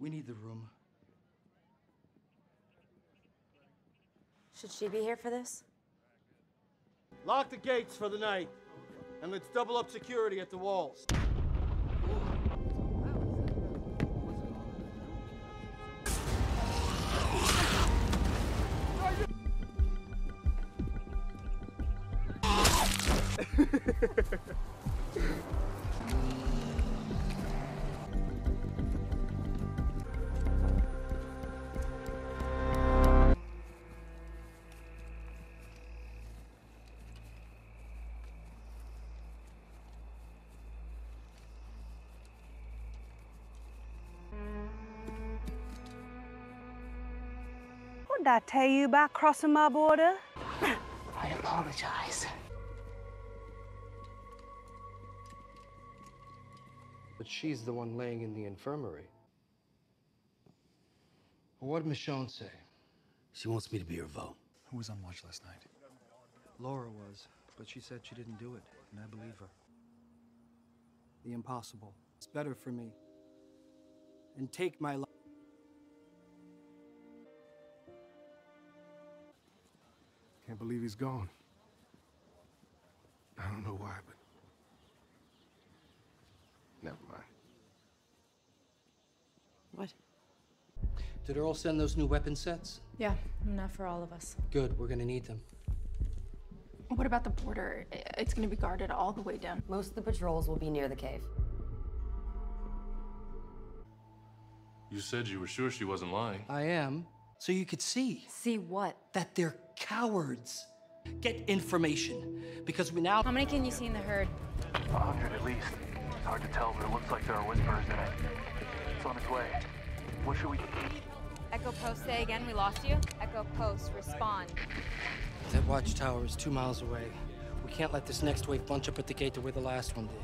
We need the room. Should she be here for this? Lock the gates for the night, and let's double up security at the walls. What did I tell you about crossing my border? I apologize. But she's the one laying in the infirmary. What did Michonne say? She wants me to be her vote. Who was on watch last night? Laura was, but she said she didn't do it, and I believe her. The impossible. It's better for me. And take my life. Believe he's gone. I don't know why, but. Never mind. What? Did Earl send those new weapon sets? Yeah, enough for all of us. Good, we're gonna need them. What about the border? It's gonna be guarded all the way down. Most of the patrols will be near the cave. You said you were sure she wasn't lying. I am, so you could see See what? that they're cowards. Get information, because we now. How many can you see in the herd? A hundred at least. It's hard to tell, but it looks like there are Whisperers in it. It's on its way. What should we do? Echo Post, say again, we lost you? Echo Post, respond. That watchtower is two miles away. We can't let this next wave bunch up at the gate the way the last one did.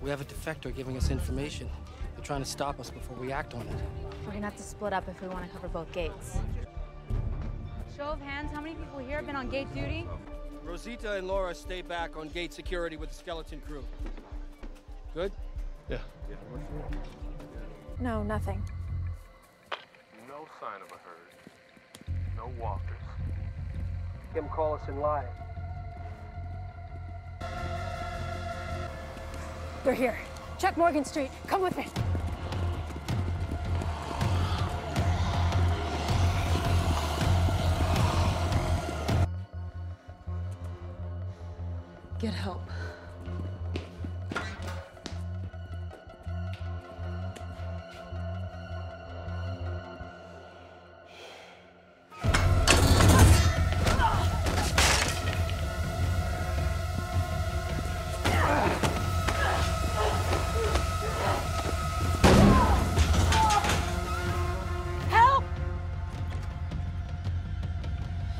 We have a defector giving us information. They're trying to stop us before we act on it. We're gonna have to split up if we want to cover both gates. Show of hands, how many people here have been on gate duty? Rosita and Laura stay back on gate security with the skeleton crew. Good? Yeah. No, nothing. No sign of a herd. No walkers. Kim call us in live. They're here. Check Morgan Street. Come with me. Get help.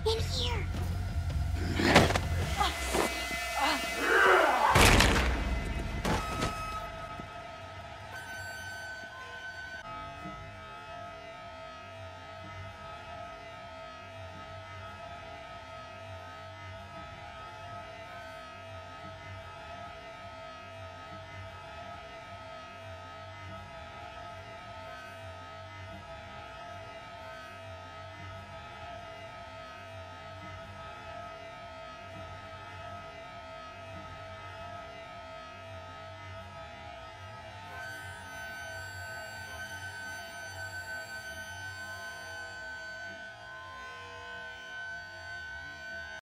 In here. Yeah.